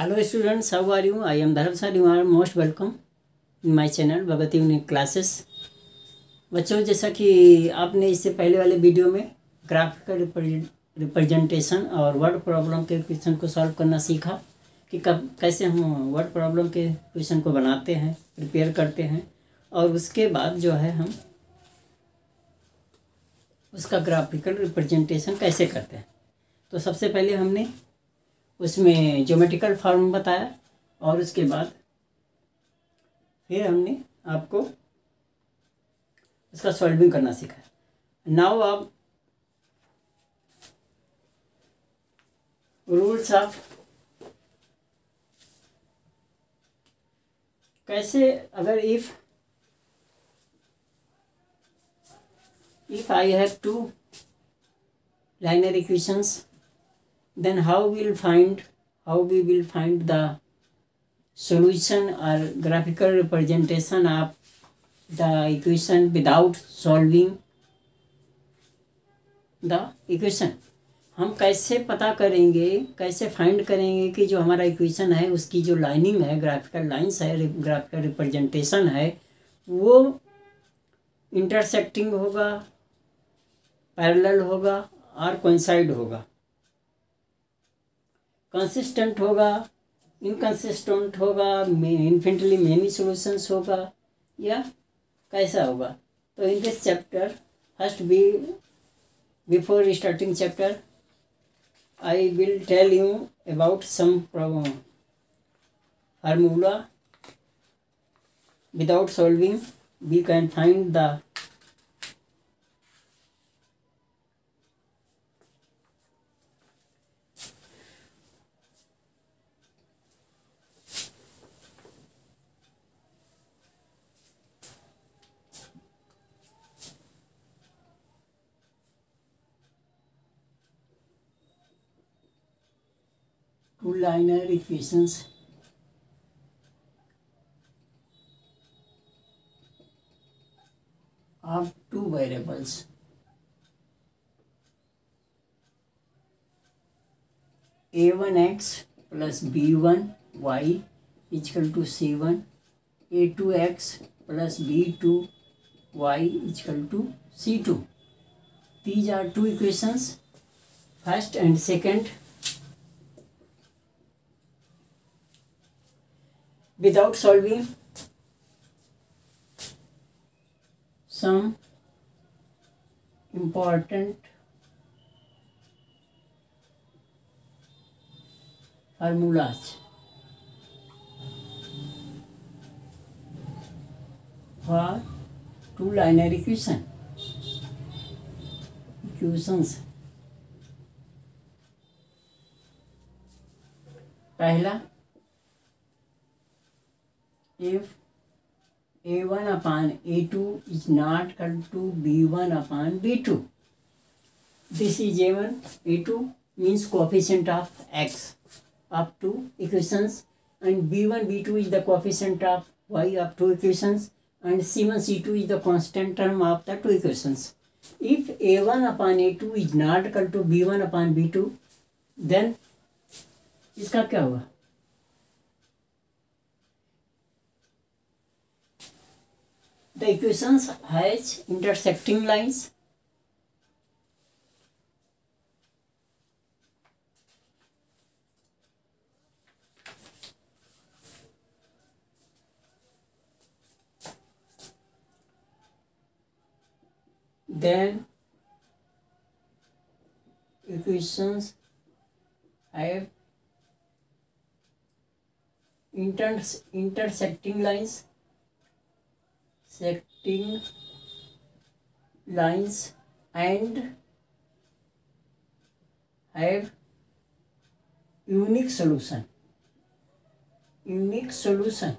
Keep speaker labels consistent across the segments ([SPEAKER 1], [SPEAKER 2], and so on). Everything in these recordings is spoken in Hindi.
[SPEAKER 1] Hello students, how are you? I am Dharam sir. You are most welcome in my channel Bhagat unique classes बच्चों जैसा कि आपने इससे पहले वाले वीडियो में ग्राफिकल रिप्रेजेंटेशन और वर्ड प्रॉब्लम के क्वेश्चन को सॉल्व करना सीखा कि कब कैसे हम वर्ड प्रॉब्लम के क्वेश्चन को बनाते हैं प्रिपेयर करते हैं और उसके बाद जो है हम उसका ग्राफिकल रिप्रेजेंटेशन कैसे करते हैं तो सबसे पहले हमने उसमें ज्योमेट्रिकल फॉर्म बताया और उसके बाद फिर हमने आपको उसका सॉल्विंग करना सिखाया। नाउ आप रूल्स ऑफ़ कैसे, अगर if if I have two linear equations then how we'll find how we will find the solution or graphical representation of the equation without solving the equation हम कैसे पता करेंगे कैसे फाइंड करेंगे कि जो हमारा इक्वेशन है उसकी जो लाइनिंग है ग्राफिकल लाइंस है ग्राफिकल रिप्रेजेंटेशन है वो इंटरसेक्टिंग होगा पैरेलल होगा और कोइंसाइड होगा कंसिस्टेंट होगा इनकंसिस्टेंट होगा इन्फिनिटली मेनी सॉल्यूशंस होगा, या कैसा होगा? तो in this chapter first be before starting chapter I will tell you about some problem formula without solving, we can find the linear equations of two variables. A1x plus b1y is equal to c1 a2x plus b2y is equal to c2 these are two equations first and second without solving some important formulas for two linear equation equations पहला if a1 upon a2 is not equal to b1 upon b2 this is a1 a2 means coefficient of x up to equations and b1 b2 is the coefficient of y up to equations and c1 c2 is the constant term of the two equations if a1 upon a2 is not equal to b1 upon b2 then इसका क्या होगा The equations has intersecting lines. Then equations have inters intersecting lines secting lines and have unique solution. Unique solution.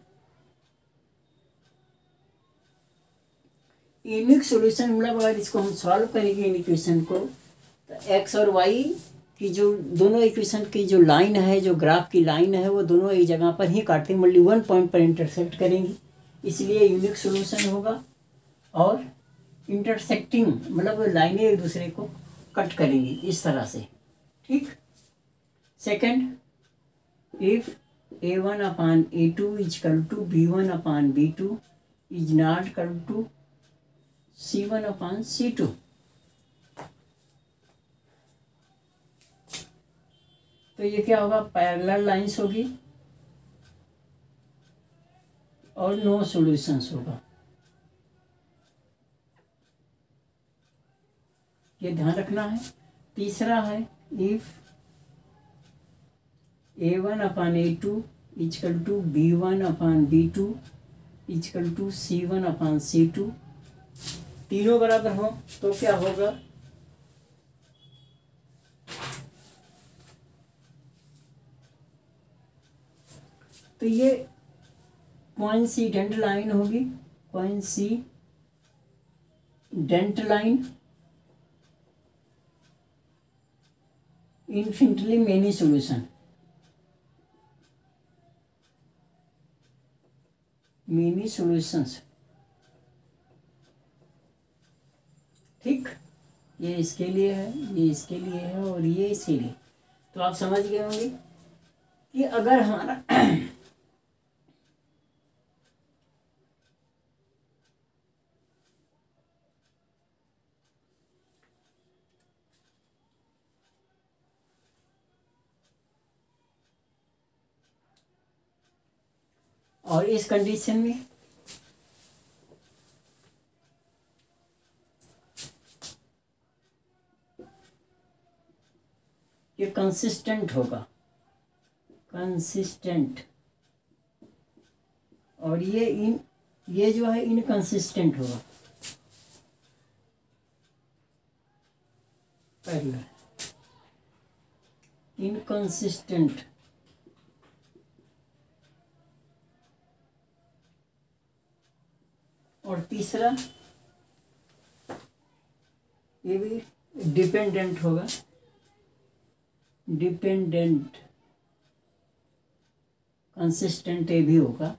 [SPEAKER 1] Unique solution मतलब अगर इसको हम सॉल्व करेंगे इन इक्वेशन को तो एक्स और वाई की जो दोनों इक्वेशन की जो लाइन है, जो ग्राफ की लाइन है, वो दोनों एक जगह पर ही काटते हैं मतलब वन पॉइंट पर इंटरसेक्ट करेंगी। इसलिए यूनिक सोल्यूशन होगा और इंटरसेक्टिंग मतलब लाइनें एक दूसरे को कट करेंगी इस तरह से, ठीक? Second if a one upon a two is equal to b one upon b two is not equal to c one upon c two तो ये क्या होगा? पैरेलल लाइंस होगी। और नो सॉल्यूशंस होगा। ये ध्यान रखना है। तीसरा है if a one upon a two is equal to b one upon b two is equal to c one upon c two तीनों बराबर हो तो क्या होगा? तो ये कौन सी डेंट लाइन होगी? कौन सी dent line? Infinitely many solution. Many solutions. ठीक? ये इसके लिए है, ये इसके लिए है और ये इसके लिए। तो आप समझ गए होंगे कि अगर हमारा और इस कंडीशन में ये कंसिस्टेंट होगा। कंसिस्टेंट और ये इन, ये जो है इनकंसिस्टेंट होगा। पहला। इनकंसिस्टेंट और तीसरा, ये भी डिपेंडेंट होगा। डिपेंडेंट कंसिस्टेंट ये भी होगा।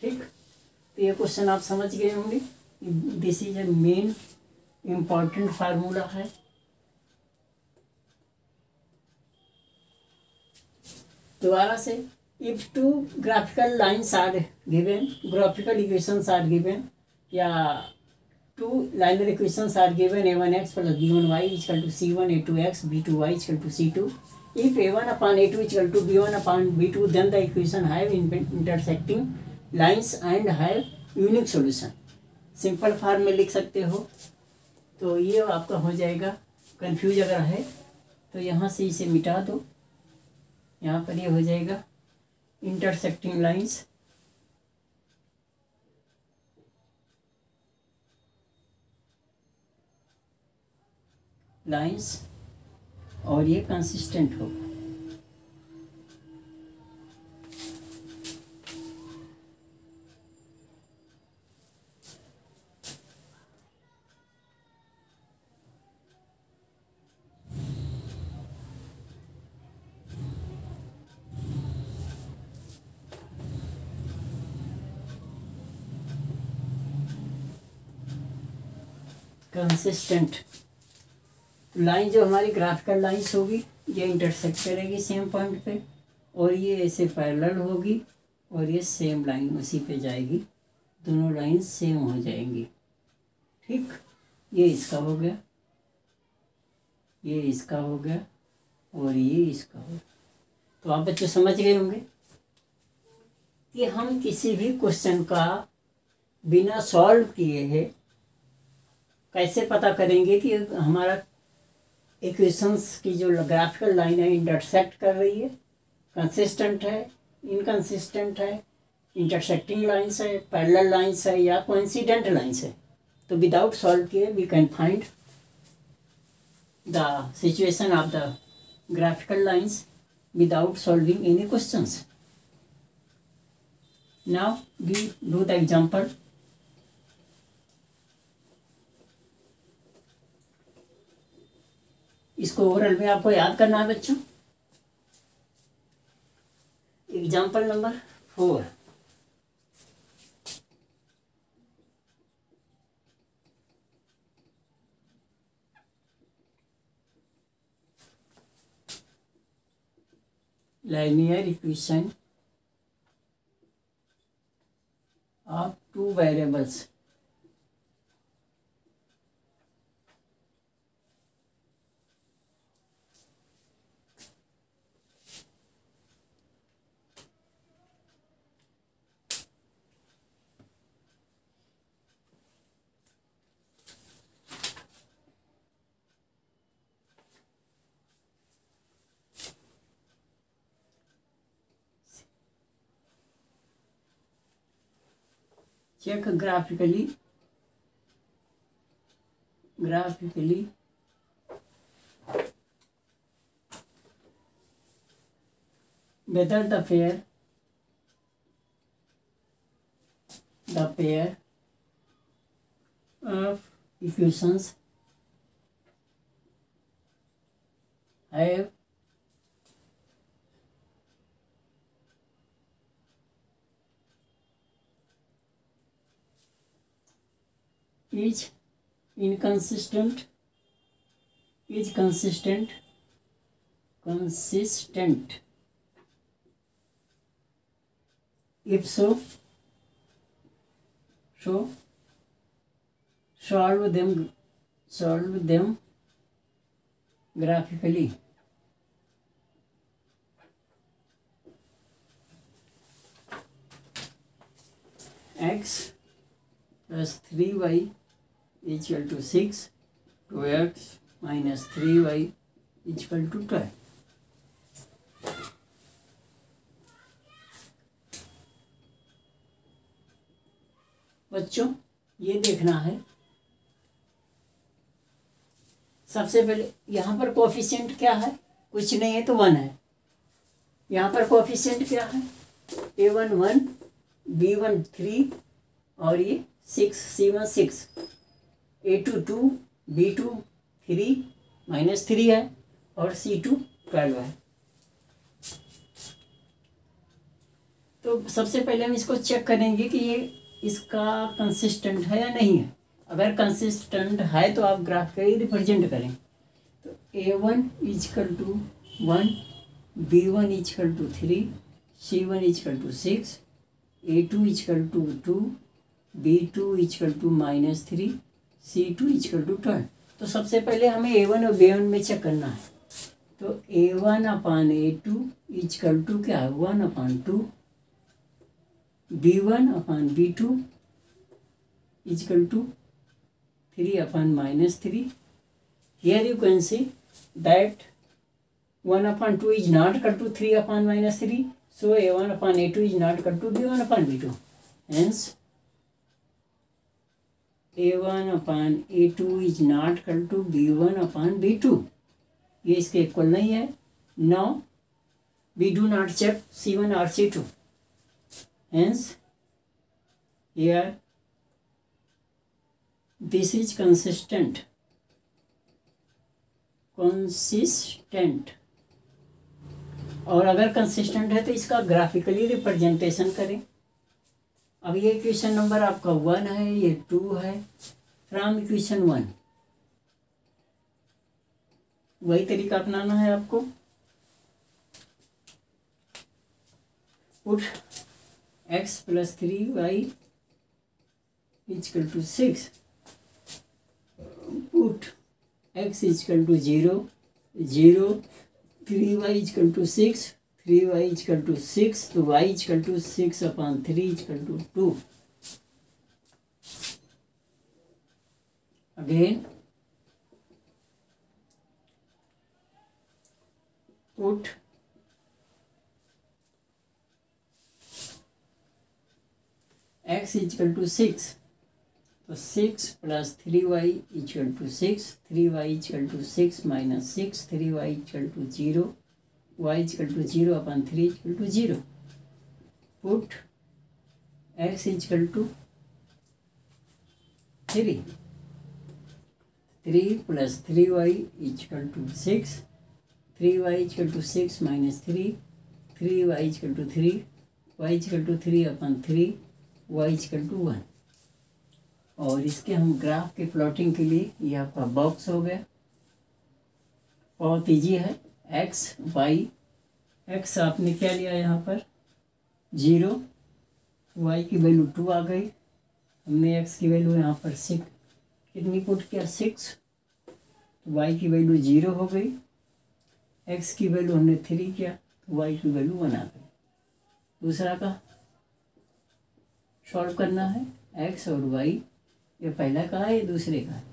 [SPEAKER 1] ठीक? तो ये क्वेश्चन आप समझ गए होंगे this is a main important formula है। दोबारा से if two graphical lines are given graphical equations are given या two linear equations are given a one x plus b one y is equal to c one a two x b two y is equal to c two if a1 upon a2 is equal to b1 upon b2 then the equation have intersecting lines and have unique solution. Simple form में लिख सकते हो। तो ये आपका हो जाएगा। कंफ्यूज अगर है तो यहाँ से इसे मिटा दो। यहाँ पर ये हो जाएगा इंटरसेक्टिंग लाइंस लाइंस और ये कंसिस्टेंट होगा। कंसिस्टेंट लाइन जो हमारी ग्राफिकल लाइंस होगी, ये इंटरसेक्ट करेगी सेम पॉइंट पे, और ये ऐसे पैरेलल होगी, और ये सेम लाइन उसी पे जाएगी। दोनों लाइन सेम हो जाएँगी। ठीक? ये इसका हो गया। ये इसका हो गया, और ये इसका हो गया। तो आप बच्चे समझ गए होंगे कि हम किसी भी क्वेश्चन का बिना सॉल्व किए हैं कैसे पता करेंगे कि हमारा इक्वेशंस की जो ग्राफिकल लाइन है इंटरसेक्ट कर रही है? कंसिस्टेंट है? इनकंसिस्टेंट है? इंटरसेक्टिंग लाइंस है? पैरेलल लाइंस है? या कोइंसिडेंट लाइंस है? तो विदाउट सॉल्व किए we can find the situation of the graphical lines without solving any questions now, we do the example. इसको ओवरऑल में आपको याद करना है बच्चों। Example number four linear equation of two variables check graphically graphically whether the pair the pair of equations have is inconsistent is consistent consistent if so so solve them solve them graphically x plus 3y is equal to 6 2x minus 3y is equal to 12 बच्चों, ये देखना है। सबसे पहले, यहाँ पर कोफिशिएंट क्या है? कुछ नहीं है तो वन है। यहाँ पर कोफिशिएंट क्या है? A one one b one three और ये six c one six a two two b two three minus three है और सी टू ट्वेल्व है। तो सबसे पहले हम इसको चेक करेंगे कि ये इसका कंसिस्टेंट है या नहीं है। अगर कंसिस्टेंट है तो आप ग्राफिकली रिप्रेजेंट करें। तो a one is equal to one b one is equal to three c one is equal to six a two is equal to two b two is equal to minus three c two is equal to twelve तो सबसे पहले हमें ए वन और बे वन में चेक करना है। तो a one upon a two is equal to क्या है? One upon two b one upon b two is equal to three upon minus three here you can see that one upon two is not equal to three upon minus three so a one upon a two is not equal to b one upon b two hence a one upon a two is not equal to b one upon b two ये इसके इक्वल नहीं है। No not check c one और c two hence here, this is consistent. Consistent. और अगर कंसिस्टेंट है तो इसका ग्राफिकली रिप्रेजेंटेशन करें। अब ये इक्वेशन नंबर आपका वन है, ये टू है फ्रॉम इक्वेशन वन वही तरीका अपनाना है आपको। Put x plus three y is equal to six put x is equal to zero zero three y is equal to six three y is equal to six तो y is equal to six upon three is equal to two again put. X is equal to six तो six plus three y is equal to six three y is equal to six minus six three y is equal to zero y is equal to zero upon three is equal to zero put x is equal to three three plus three y is equal to six three y is equal to six minus three three y is equal to three y is equal to three upon three y is equal to one और इसके हम ग्राफ के प्लॉटिंग के लिए ये आपका बॉक्स हो गया। बहुत ईजी है। एक्स वाई एक्स आपने क्या लिया यहाँ पर? ज़ीरो वाई की वैल्यू टू आ गई। हमने एक्स की वैल्यू यहाँ पर सिक्स कितनी पुट किया? सिक्स तो वाई की वैल्यू ज़ीरो हो गई। एक्स की वैल्यू हमने थ्री किया। तो वाई की वैल्यू वन आ गई। दूसरा का सॉल्व करना है। एक्स और वाई ये पहला का है, ये दूसरे का है।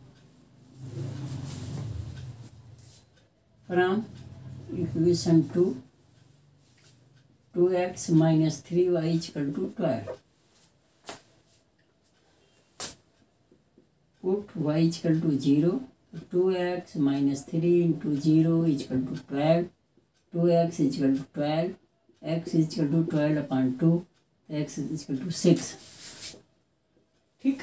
[SPEAKER 1] From equation two two x minus three y is equal to twelve put y is equal to zero two x minus three into zero is equal to twelve two x is equal to twelve x is equal to twelve upon two x is equal to six ठीक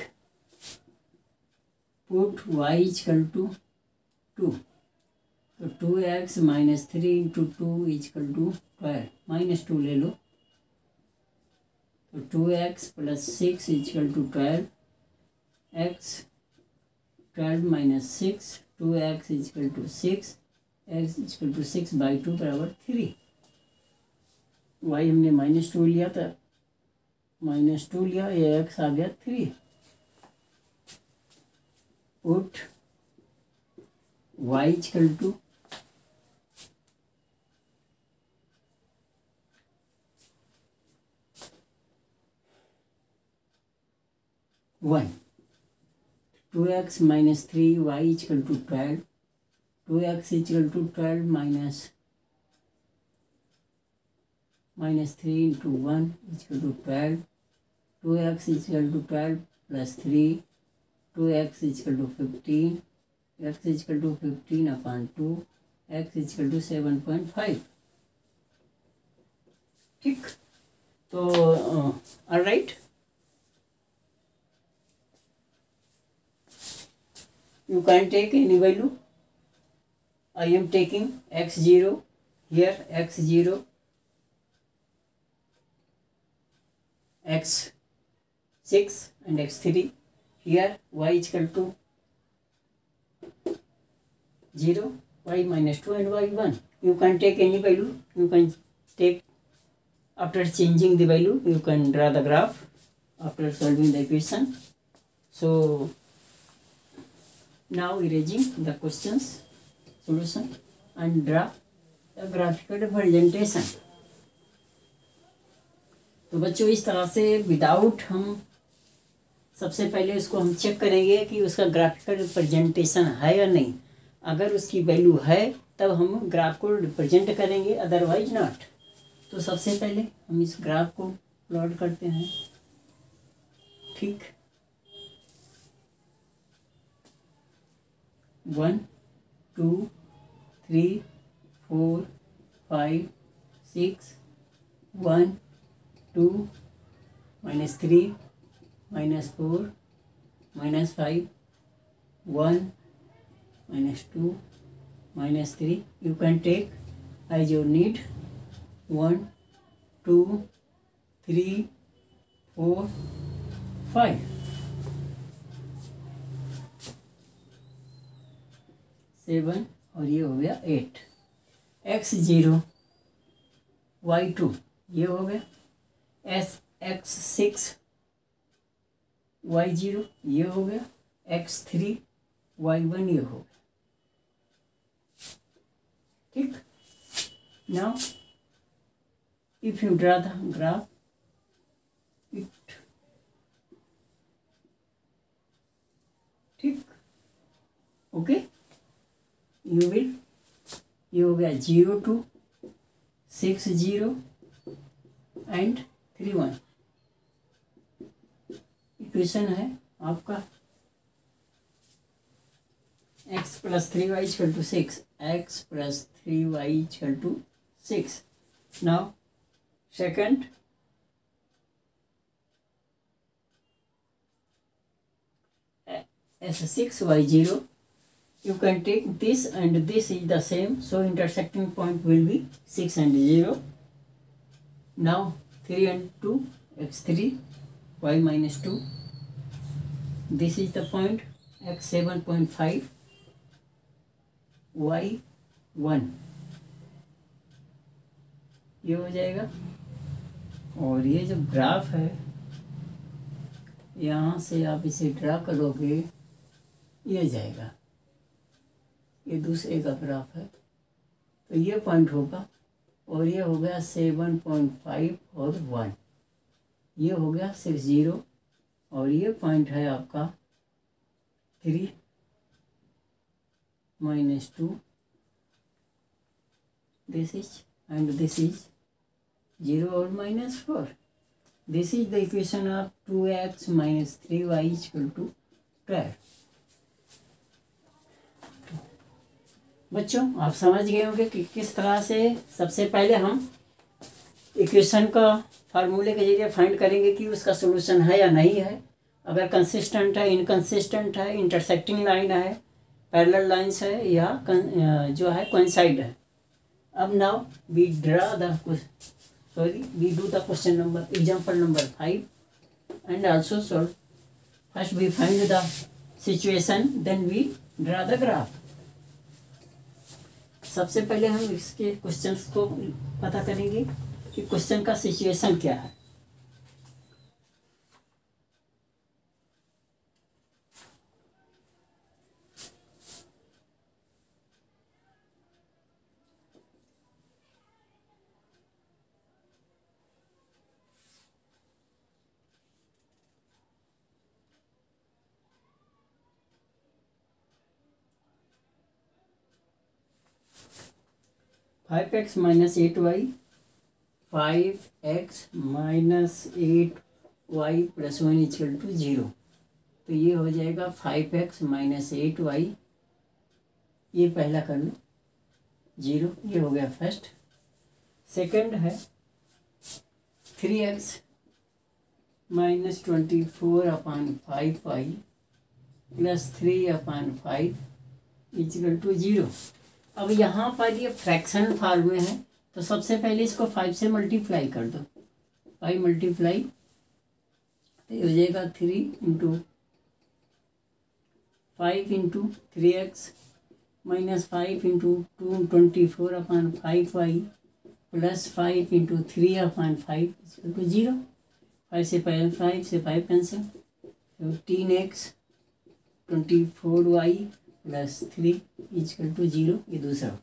[SPEAKER 1] put y is equal to two तो two x minus three into two is equal to twelve. Minus two ले लो। तो two x plus six is equal to twelve. X twelve minus six, two x is equal to six. X is equal to six by two बराबर थ्री। वाई हमने माइनस टू लिया था। माइनस टू लिया, ये एक्स आ गया three. Put y is equal to one. Two x minus three y is equal to twelve. Two x is equal to twelve minus minus three into one is equal to twelve. Two x is equal to twelve plus three. Two x is equal to fifteen. X is equal to fifteen upon two x is equal to seven point five. ठीक? तो all right you can take any value. I am taking x0 here x0 x6 and x3 here y is equal to 0 y minus 2 and y 1 you can take any value. You can take after changing the value you can draw the graph after solving the equation. So now erasing the questions, solution, and draw the graphical representation तो बच्चों, इस तरह से विदाउट हम सबसे पहले उसको हम चेक करेंगे कि उसका ग्राफिकल रिप्रेजेंटेशन है या नहीं। अगर उसकी वैल्यू है, तब हम ग्राफ को रिप्रेजेंट करेंगे अदरवाइज़ नॉट तो सबसे पहले हम इस ग्राफ को प्लॉट करते हैं। ठीक? 1, 2, three, four, five, six, one, two, minus three, minus four, minus five, one, minus two, minus three. You can take as you need. One, two, three, four, five. Seven और ये हो गया eight. X zero y two ये हो गया। S x six y zero, ये हो गया। एक्स थ्री वाई वन ये हो गया। ठीक? Now, if you draw the graph, it ठीक? ओके यू विल, ये हो गया zero two, six zero, and three one. Equation है आपका x plus three y equal to six, x plus three y equal to six. Now, second S six y zero you can take this and this is the same so intersecting point will be 6 and 0 now 3 and 2 x3 y minus 2 this is the point x 7.5 y 1 ये हो जाएगा और ये जो ग्राफ है यहाँ से आप इसे ड्रा करोगे ये जाएगा ये दूसरे का ग्राफ है। तो ये पॉइंट होगा और ये हो गया सेवन पॉइंट फाइव और वन ये हो गया सिक्स ज़ीरो और ये पॉइंट है आपका three minus two this is and this is 0 or minus 4 this is the equation of 2x minus 3y is equal to 12 बच्चों, आप समझ गए होंगे कि किस तरह से सबसे पहले हम इक्वेशन का फार्मूले के ज़रिए फाइंड करेंगे कि उसका सोल्यूशन है या नहीं है। अगर कंसिस्टेंट है इनकंसिस्टेंट है इंटरसेक्टिंग लाइन है पैरेलल लाइंस है, या जो है कोइंसाइड है। अब now we draw the sorry, we do the question number, example number five, and also solve. First we find the situation, then we draw the graph. सबसे पहले हम इसके क्वेश्चंस को पता करेंगे कि क्वेश्चन का सिचुएशन क्या है। Five x minus eight y, five x minus eight y plus one equal to zero. तो ये हो जाएगा five x minus eight y. ये पहला कर लो ज़ीरो, ये हो गया फ़र्स्ट। सेकंड है three x minus twenty four upon five y plus three upon five is equal to zero. अब यहाँ पर ये फ्रैक्शन फॉर्म है तो सबसे पहले इसको फाइव से मल्टीप्लाई कर दो। फाइव मल्टीप्लाई तो ये हो जाएगा three into five into three x minus five into two twenty four upon five y plus five into three upon five to zero five से फाइव फाइव से five cancel fifteen x twenty four y plus three is equal to zero ये दूसरा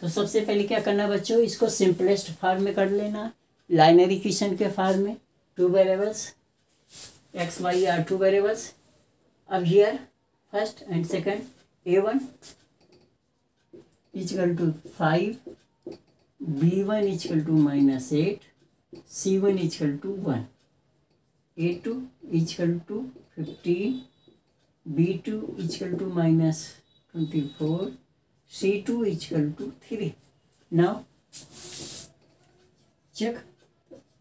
[SPEAKER 1] तो सबसे पहले क्या करना बच्चों, इसको सिंपलेस्ट फॉर्म में कर लेना। लाइनर इक्वेशन के फॉर्म में two variables x y are two variables अब here first and second a one is equal to five b one is equal to minus eight c one is equal to one a two is equal to fifteen b2 is equal to minus 24 c2 is equal to 3 now check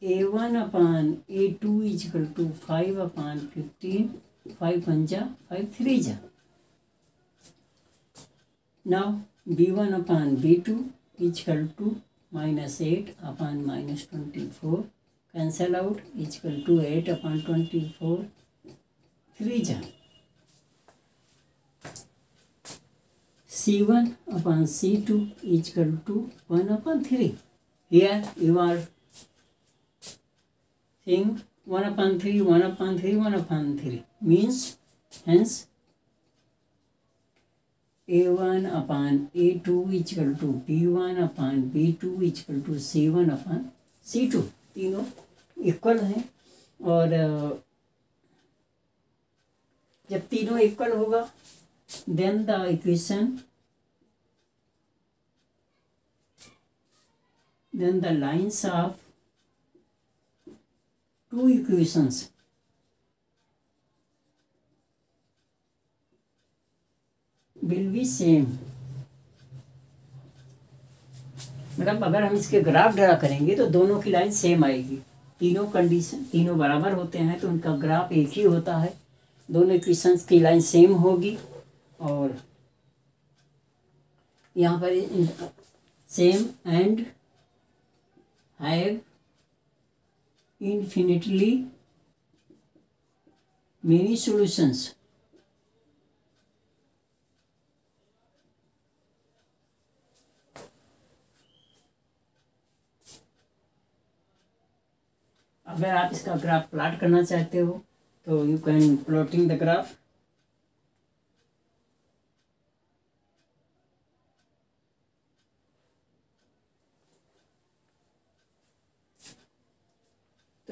[SPEAKER 1] a1 upon a2 is equal to 5 upon 15 5 पंजा 5 3 जा now b1 upon b2 is equal to minus 8 upon minus 24 cancel out is equal to 8 upon 24 3 c one upon c two is equal to one upon three here you are thing one upon three one upon three one upon three means hence a one upon a two is equal to b one upon b two is equal to c one upon c two तीनों इक्वल हैं और, जब तीनों इक्वल होगा then the equation then the lines of two equations. Will be same. मतलब अगर हम इसके ग्राफ ड्रा करेंगे तो दोनों की लाइन सेम आएगी। तीनों कंडीशन तीनों बराबर होते हैं तो उनका ग्राफ एक ही होता है। दोनों इक्वेशंस की लाइन सेम होगी। और यहाँ पर same and have infinitely many solutions. अगर आप इसका ग्राफ प्लाट करना चाहते हो तो you can plotting the graph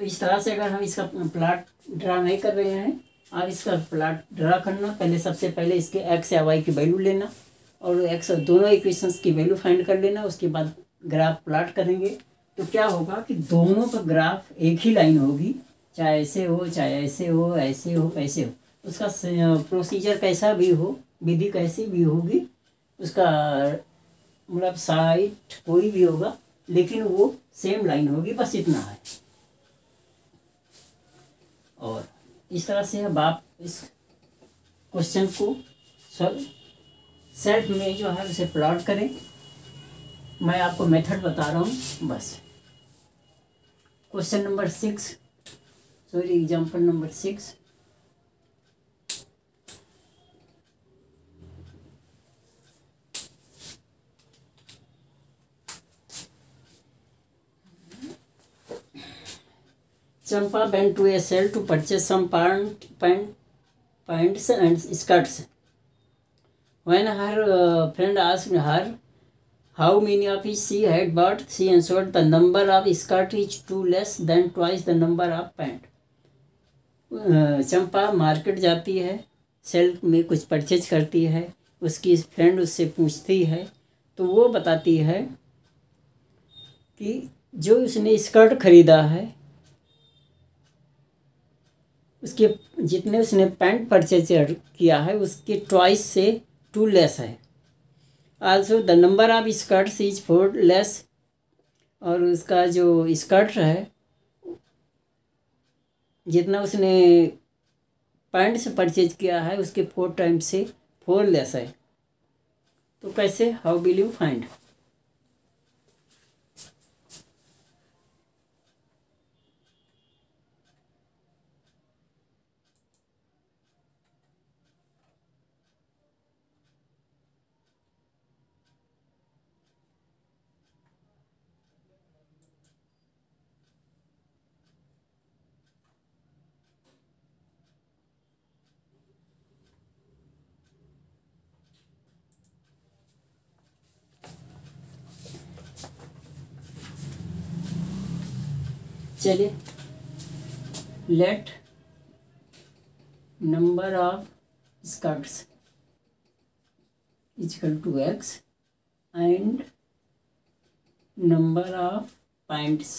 [SPEAKER 1] इस तरह से अगर हम इसका प्लाट ड्रा नहीं कर रहे हैं, आप इसका प्लाट ड्रा करना। पहले सबसे पहले इसके एक्स या वाई की वैल्यू लेना और एक्स दोनों इक्वेशंस की वैल्यू फाइंड कर लेना। उसके बाद ग्राफ प्लाट करेंगे। तो क्या होगा कि दोनों का ग्राफ एक ही लाइन होगी। चाहे ऐसे हो, चाहे ऐसे हो ऐसे हो ऐसे हो। उसका प्रोसीजर कैसा भी हो, विधि कैसी भी होगी, उसका मतलब साइट कोई भी होगा, लेकिन वो सेम लाइन होगी, बस इतना है। और इस तरह से अब आप इस क्वेश्चन को सॉल्व सेल्फ में जो है उसे प्लॉट करें। मैं आपको मेथड बता रहा हूँ, बस। Question number six sorry example number six Champa bank to a sale to purchase some pant pant pants and skirts when her friend ask her how many of each she had bought she answered the number of skirt is two less than twice the number of pant Champa market जाती है सेल में कुछ परचेज करती है, उसकी फ्रेंड उससे पूछती है तो वो बताती है कि जो उसने स्कर्ट खरीदा है उसके जितने उसने पैंट परचेज किया है, उसके ट्वाइस से टू लेस है। Also the number of skirts is four less और उसका जो स्कर्ट है, जितना उसने पैंट से परचेज किया है, उसके फोर टाइम से फोर लेस है। तो कैसे? हाउ विल यू फाइंड चलिए। Let number of skirts equal to x and number of pants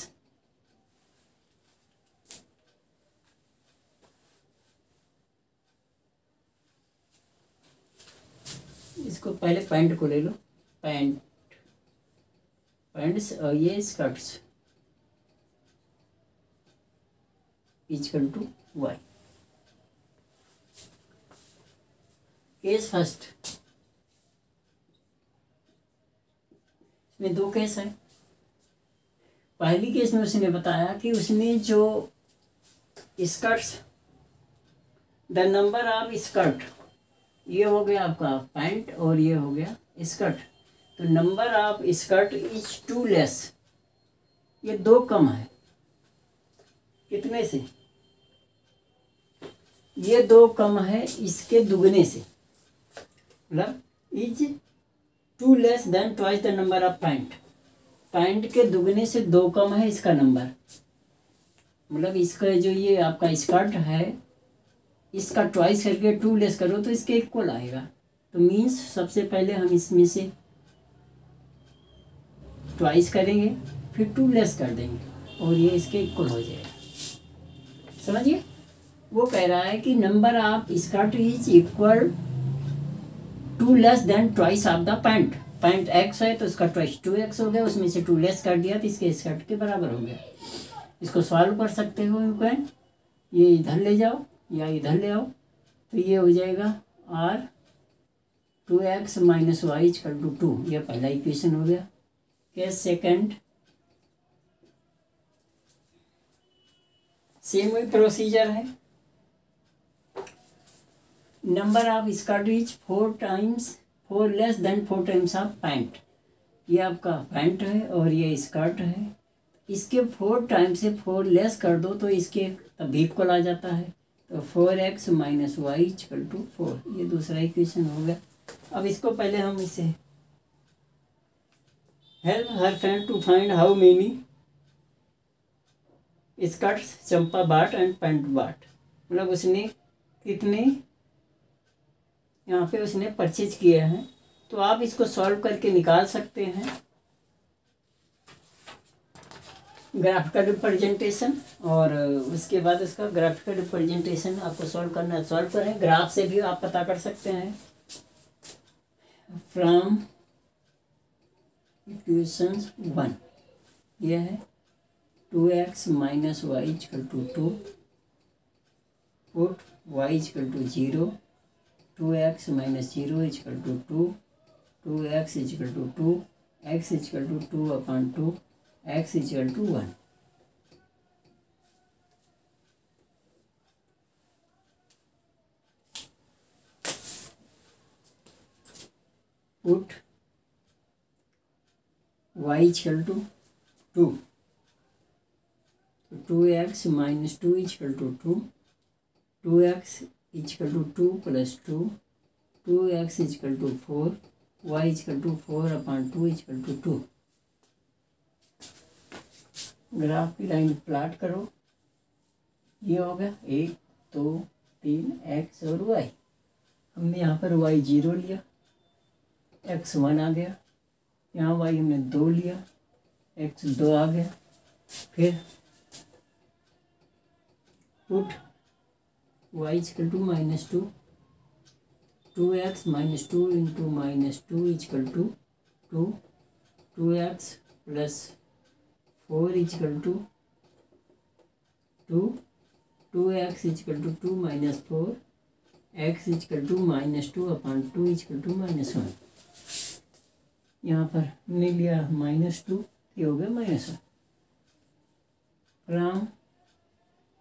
[SPEAKER 1] इसको पहले पैंट को ले लो। पैंट पैंट्स और ये skirts equal to y case first इसमें दो केस है। पहली केस में उसने बताया कि उसने जो skirts the number of skirt ये हो गया आपका पैंट और ये हो गया स्कर्ट तो number of skirt is two less ये दो कम है। कितने से? ये दो कम है इसके दुगने से। मतलब is two less than twice the number of point. Point के दुगने से दो कम है इसका नंबर। मतलब इसका जो ये आपका स्कर्ट है, इसका ट्वाइस करके टू लेस करो तो इसके इक्वल आएगा। तो मीन्स सबसे पहले हम इसमें से ट्वाइस करेंगे, फिर टू लेस कर देंगे और ये इसके इक्वल हो जाएगा। समझिए? वो कह रहा है कि number of skirt is equal to less than twice of the pant pant x है तो इसका ट्वाइस टू एक्स हो गया, उसमें से टू लेस कर दिया तो इसके स्कर्ट के बराबर हो गया। इसको सॉल्व कर सकते हो यू कैन ये इधर ले जाओ, या इधर ले आओ तो ये हो जाएगा or two x minus y equal to two ये पहला इक्वेशन हो गया। केस सेकेंड सेम वही प्रोसीजर है। Number of skirt four times four less than four times of pant ये आपका पैंट है और ये स्कर्ट है। इसके फोर टाइम से फोर लेस कर दो तो इसके तब इक्वल आ जाता है। तो four x minus y equal to four ये दूसरा इक्वेशन हो गया। अब इसको पहले हम इसे help her friend to find how many skirts Champa bought and pant बाट। मतलब उसने कितने, यहाँ पे उसने परचेज किए हैं। तो आप इसको सॉल्व करके निकाल सकते हैं। ग्राफिकल रिप्रेजेंटेशन और उसके बाद इसका ग्राफिकल रिप्रेजेंटेशन आपको सॉल्व करना है सॉल्व करें। ग्राफ से भी आप पता कर सकते हैं। फ्रॉम इक्वेशन वन यह है। Two x minus y equal to two, put y equal to zero, two x minus zero equal to two two x equal to two, x equal to two upon two, x is two one 1. Put is equal to 2. So 2x minus 2 is two two 2. 2x is equal to 2 plus 2. 2x is equal to 4. y is equal to 4 upon 2 is equal to 2. Graph की लाइन प्लाट करो ये हो गया एक दो तो, तीन एक्स और वाई हमने यहाँ पर वाई ज़ीरो लिया एक्स वन आ गया यहाँ वाई हमने दो लिया एक्स दो आ गया फिर put y equal to minus two two x minus two into minus two equal to two two x plus four equal to two two x equal to two minus four x equal to minus two upon two equal to minus one यहाँ पर हमने लिया माइनस टू ये हो गया minus one from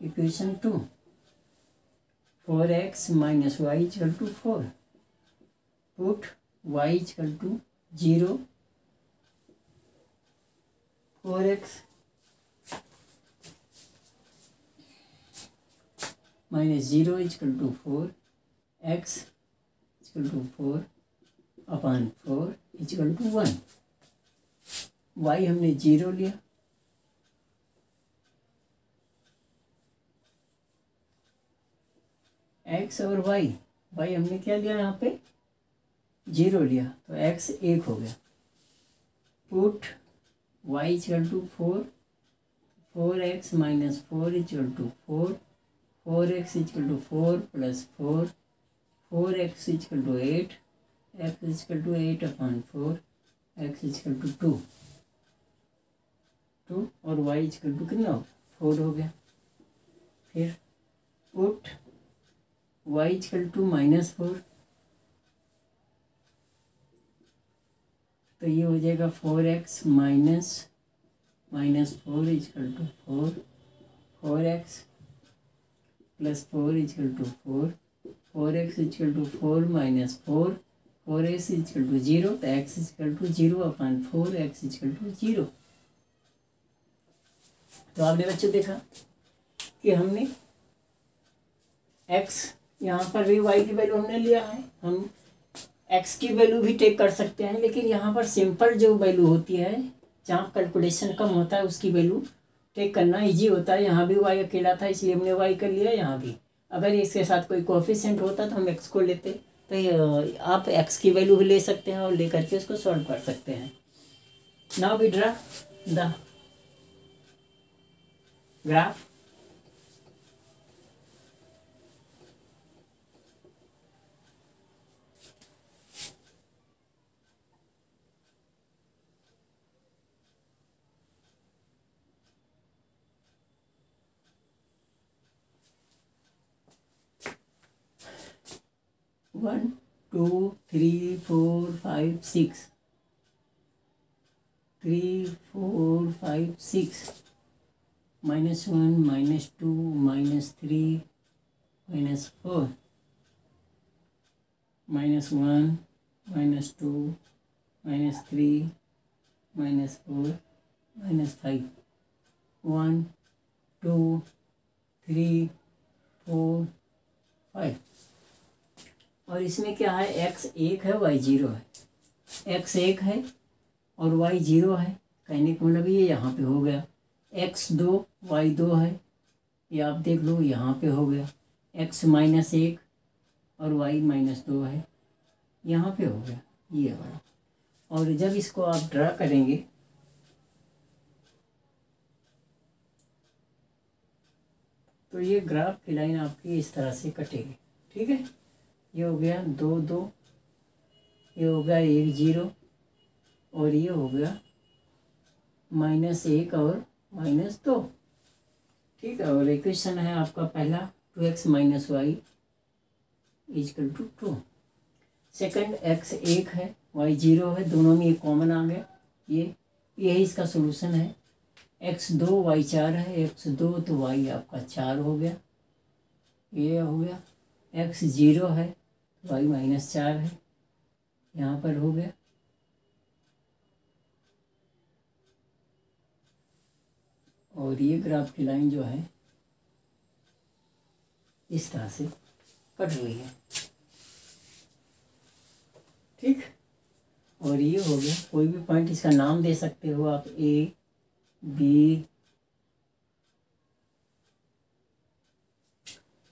[SPEAKER 1] equation two four x minus y equal to four put y equal to zero four x minus zero equal to four x equal to four upon four equal to one y हमने ज़ीरो लिया। एक्स और वाई वाई हमने क्या लिया यहाँ पे? ज़ीरो लिया तो एक्स एक हो गया। Put y equal to four four x minus four equal to four four x equal to four plus four four x equal to eight x equal to eight upon four x equal to two two और वाई इजकल टू कितना हो फोर हो गया। फिर put y equal to minus four तो ये हो जाएगा four x minus minus four equal to four four x plus four equal to four four x equal to four minus four four x equal to zero तो x equal to zero upon four x equal to zero तो आपने बच्चों देखा कि हमने एक्स यहाँ पर भी वाई की वैल्यू हमने लिया है। हम एक्स की वैल्यू भी टेक कर सकते हैं, लेकिन यहाँ पर सिंपल जो वैल्यू होती है, जहाँ कैलकुलेशन कम होता है, उसकी वैल्यू टेक करना इजी होता है। यहाँ भी वाई अकेला था, इसलिए हमने वाई कर लिया यहाँ भी। अगर इसके साथ कोई कोफिशेंट होता तो हम एक्स को लेते। तो आप एक्स की वैल्यू भी ले सकते हैं और लेकर के उसको सॉल्व कर सकते हैं। Now we draw the graph one, two, three, four, five, six. Three, four, five, six. Minus one, minus two, minus three, minus four. Minus one, minus two, minus three, minus four, minus five. One, two, three, four, five. और इसमें क्या है? एक्स एक है वाई ज़ीरो है। एक्स एक है और वाई ज़ीरो है। कहने का मतलब ये यहाँ पे हो गया। एक्स दो वाई दो है। ये आप देख लो, यहाँ पे हो गया। एक्स माइनस एक और वाई माइनस दो है। यहाँ पे हो गया। ये वाला। और जब इसको आप ड्रा करेंगे तो ये ग्राफ की लाइन आपकी इस तरह से कटेगी। ठीक है? ये हो गया दो दो, ये हो गया एक ज़ीरो और ये हो गया माइनस एक और माइनस दो। ठीक है, और इक्वेशन है आपका पहला, two x minus y equal to two. Second x एक है, वाई ज़ीरो है, दोनों में ये कॉमन आ गया। ये, यही इसका सोल्यूशन है। एक्स दो, वाई चार है, एक्स दो तो वाई आपका चार हो गया। ये हो गया। एक्स ज़ीरो है वाई माइनस चार है। यहाँ पर हो गया। और ये ग्राफ की लाइन जो है, इस तरह से कट रही है। ठीक? और ये हो गया। कोई भी पॉइंट इसका नाम दे सकते हो आप। ए बी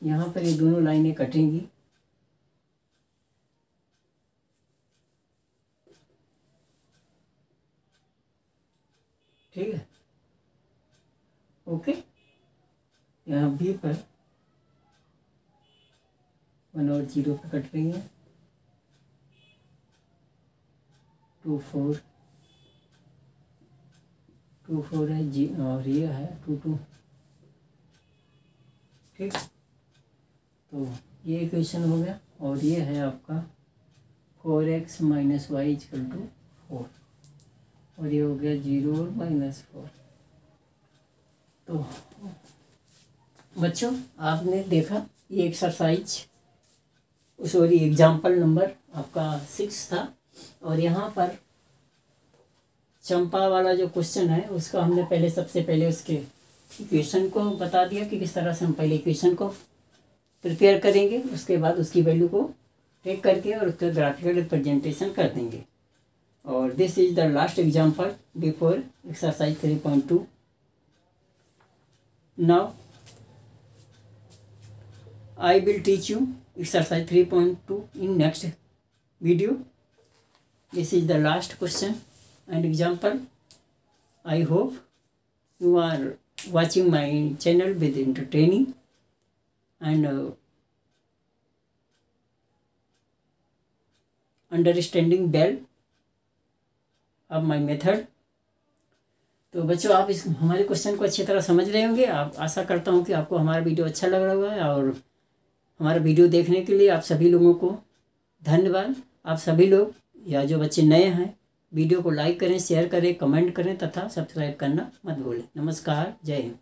[SPEAKER 1] यहाँ पर ये दोनों लाइनें कटेंगी। ठीक है? ओके यहाँ बी पर वन और ज़ीरो पर कट रही है। टू फोर टू फोर है जी और ये है टू टू ठीक? तो ये इक्वेशन हो गया, और ये है आपका four x minus y equal to four और ये हो गया ज़ीरो और माइनस फोर तो बच्चों, आपने देखा, ये एक्सरसाइज सॉरी एग्ज़ाम्पल नंबर आपका सिक्स था। और यहाँ पर चंपा वाला जो क्वेश्चन है, उसका हमने पहले, सबसे पहले उसके इक्वेशन को बता दिया कि किस तरह से हम पहले इक्वेशन को प्रिपेयर करेंगे, उसके बाद उसकी वैल्यू को टेक करके और उसका ग्राफिकल रिप्रेजेंटेशन कर देंगे। or this is the last example before exercise 3.2 now i will teach you exercise 3.2 in next video. This is the last question and example. I hope you are watching my channel with entertaining and uh, understanding bell. Of my method तो बच्चों, आप इस हमारे क्वेश्चन को अच्छी तरह समझ रहे होंगे। आप आशा करता हूँ कि आपको हमारा वीडियो अच्छा लग रहा है और हमारा वीडियो देखने के लिए आप सभी लोगों को धन्यवाद। आप सभी लोग या जो बच्चे नए हैं वीडियो को लाइक करें शेयर करें कमेंट करें तथा सब्सक्राइब करना मत भूलें। नमस्कार, जय हिंद।